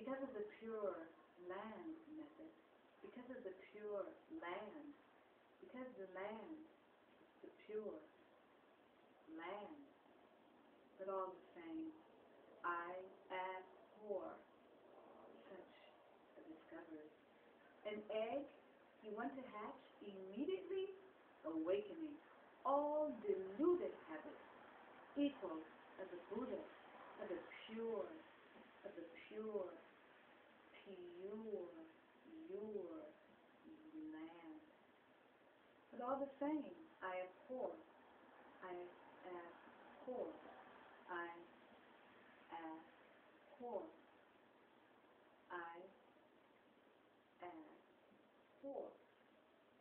because of the pure land method, because of the pure land, because the land, the pure land, but all the same, I abhor such a discovery. An egg you want to hatch immediately awakening all deluded habits, equal of the Buddha, of the pure, of the pure, pure, your land. But all the same, I abhor, I abhor, uh, I abhor, I abhor,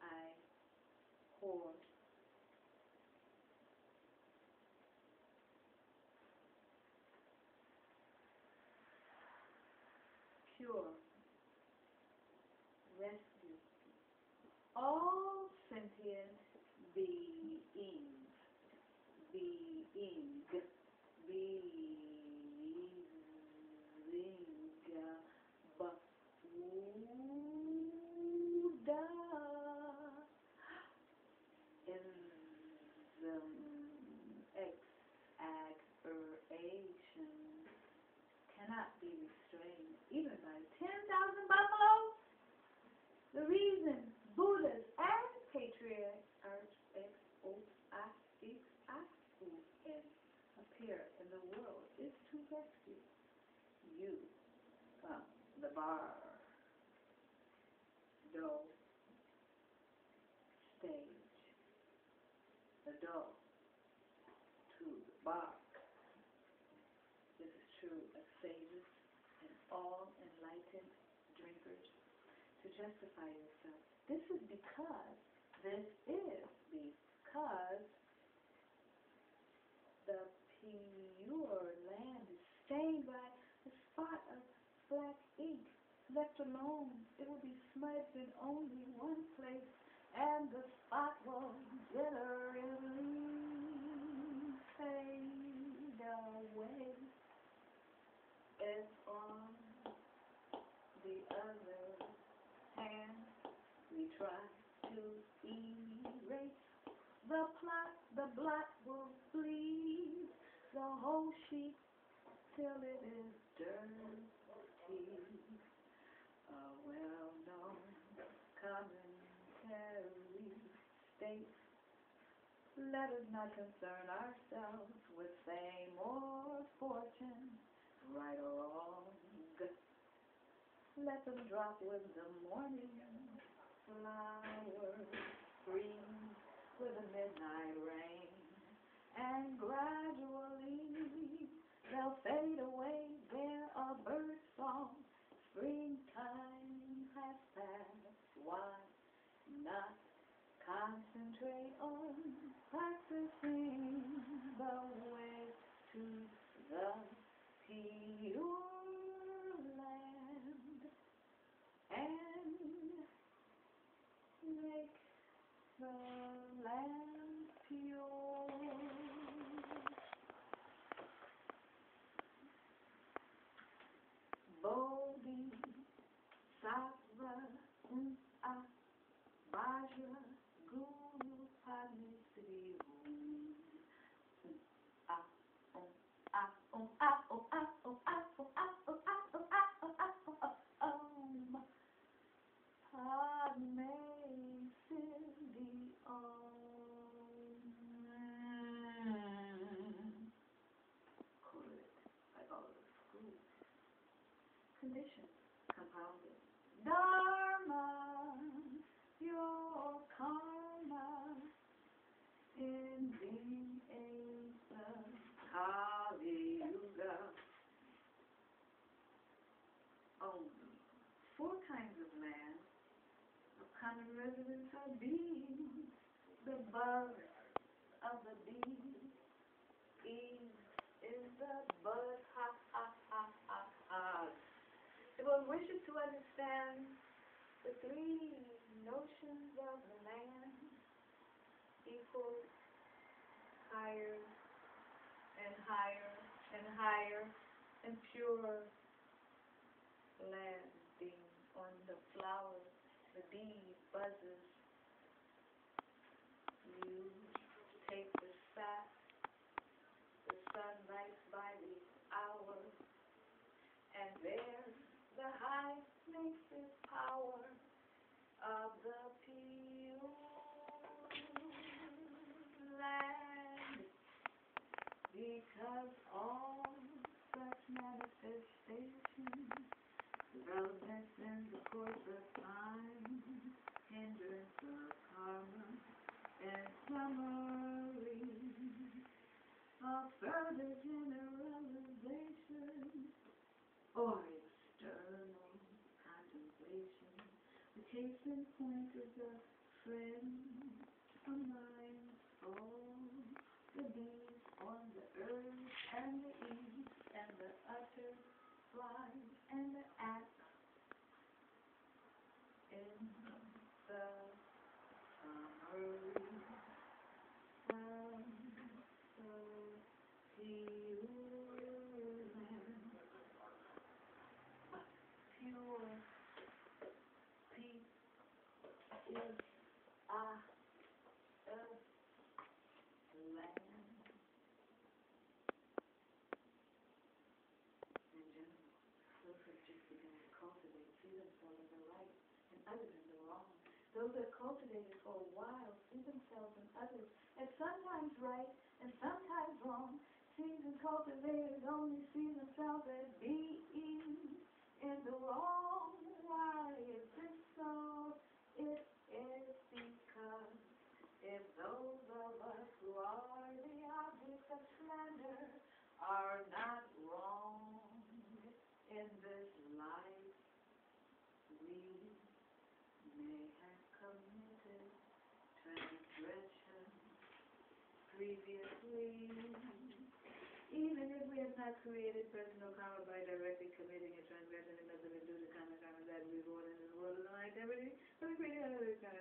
I abhor. Pure. Rescue. All his being, being, being. Appear in the world is to rescue you from the bar, dough, stage, the dough to the bark. This is true of sages and all enlightened drinkers to justify yourself. This is because, this is because the pure land is stained by a spot of black ink. Left alone, it will be smudged in only one place, and the spot will generally fade away. As on the other hand, we try to erase the plot, the blot will bleed the whole sheet till it is dirty. A well-known commentary states, let us not concern ourselves with fame or fortune, right or wrong. Let them drop with the morning flowers, spring with the midnight rain, and gradually they'll fade away. They're a bird song. Springtime has passed. Why not concentrate on practicing the way to the pure of residence are beings. The buzz of the bee is, is the buzz, ha ha ha ha ha. If one wishes to understand the three notions of the man, equal, higher, and higher, and higher, and pure, landing on the flowers, the bee buzzes. You take the sap, the sun lights by the hour, and there's the high places power of the pure land. Because all such manifestations, developments in the course of time, hindrance of karma, and summary of further generalization or external contemplation. The case in point is a friend, a mind, soul, the bees on the earth and the east and the utter fly and the axe in the summary from the pure land. Pure peace is ah the land. In general, those who have just begun to cultivate see themselves in the right and others in the wrong. Those that cultivated for a while see themselves in others as sometimes right and sometimes wrong. Seasoned cultivators only see themselves as being in the wrong. Why is this so? It is because if those of us who are the objects of slander are not wrong in this life, we may have committed transgression previously. Even if we have not created personal karma by directly committing a transgression, it been due to kind of karma that we born in this world of activity. So we created other kind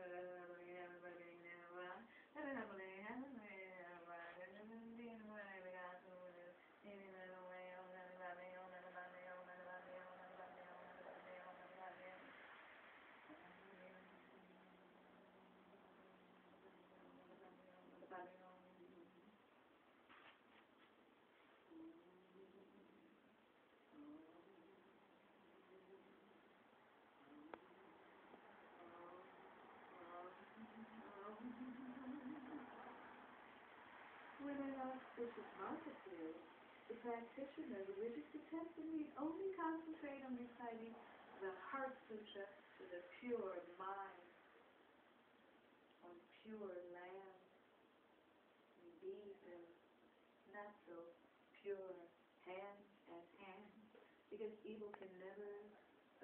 an auspicious marketplace, the practitioner, the religious attempts only concentrate on reciting the Heart Sutra to the pure mind, on pure land, and these and not so pure hands and hands, because evil can never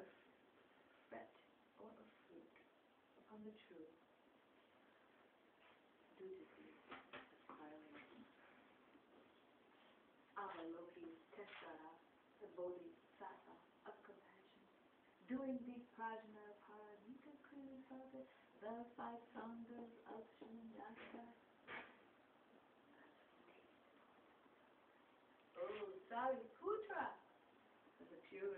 affect or afflict upon the true dutifully aspiring. Avalokhi Tessara, the Bodhisattva of compassion. Doing deep prajna heart, you can clearly the five skandhas of Shunyata. Oh, Sariputra, the pure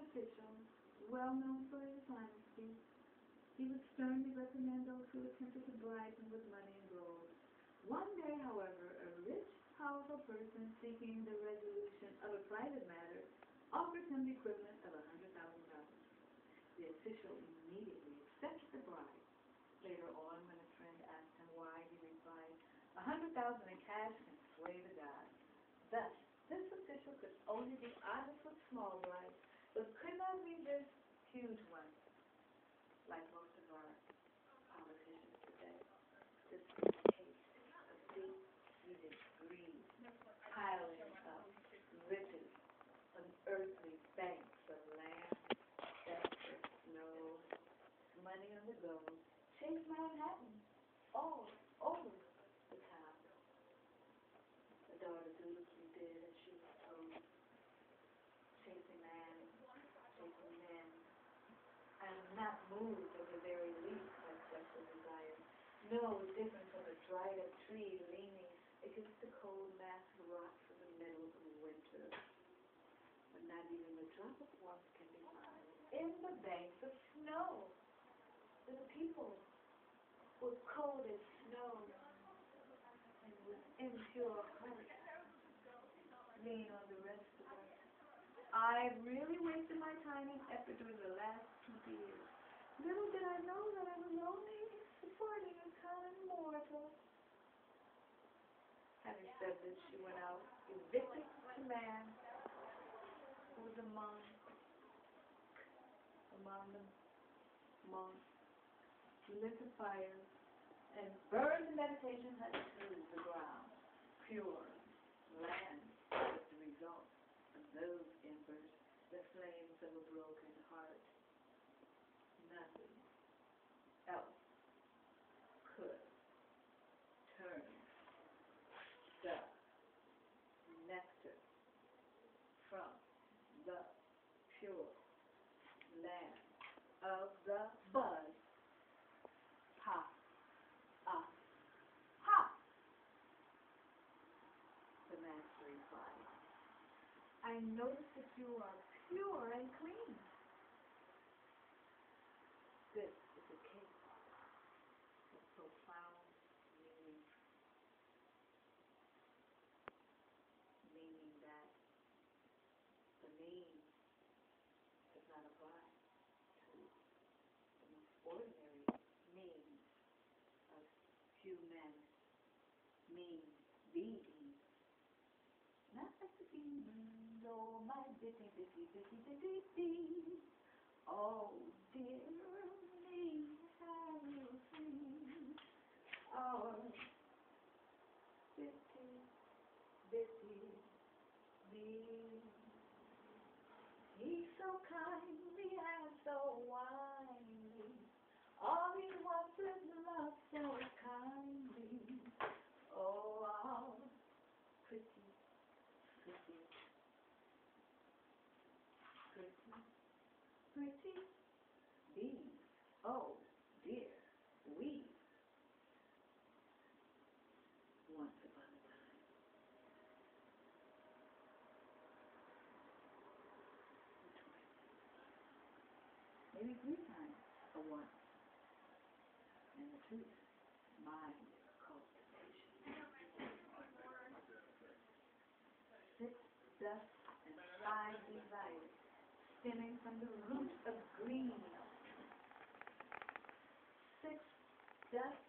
official well known for his honesty. He would sternly reprimand those who attempted to bribe him with money and gold. One day, however, a rich, powerful person seeking the resolution of a private matter offered him the equivalent of a hundred thousand dollars. The official immediately accepted the bribe. Later on, when a friend asked him why, he replied, "A hundred thousand in cash can sway the gods." Thus, this official could only be honest with small bribes, but could not resist huge ones, like most of our politicians today. This case of deep-seated greed, piling up riches, unearthly banks of land, dust, snow, money on the go, chase Manhattan all over the town. The daughter dutifully did as she was told, chasing man, chasing men, and not moved at the very least by sexual desire. No different from a dried up tree leaning against the cold mass of rocks in the middle of winter. But not even a drop of warmth can be found in the banks of snow. The people were cold as snow and with impure hearts lean on the rest of us. I've really wasted my time and effort during the last years. Little did I know that I was only supporting a common mortal. Having said this, she went out, evicted the man who was among, among the monks, lit the fire, and burned the meditation hut to the ground. Pure land was the result of those embers, the flames of a broken heart. Nothing else could turn the nectar from the pure land of the bud. Ha, ah, ha! The master replied, I notice that you are pure and clean. This is a case of profound meaning. Meaning that the mean does not apply to the most ordinary means of human mean being. Not like the oh my bitty bitty bitty bitty bee. Oh dear me, have you seen our oh, bitty bitty bee? He's so kindly and so wily. All he wants is love so kindly. Oh, our pretty, pretty, pretty bee. Oh, dear, we once upon a time. Maybe three times a once. And the truth, mind cultivation. Six dust and five desires stemming from the root of green. Six dust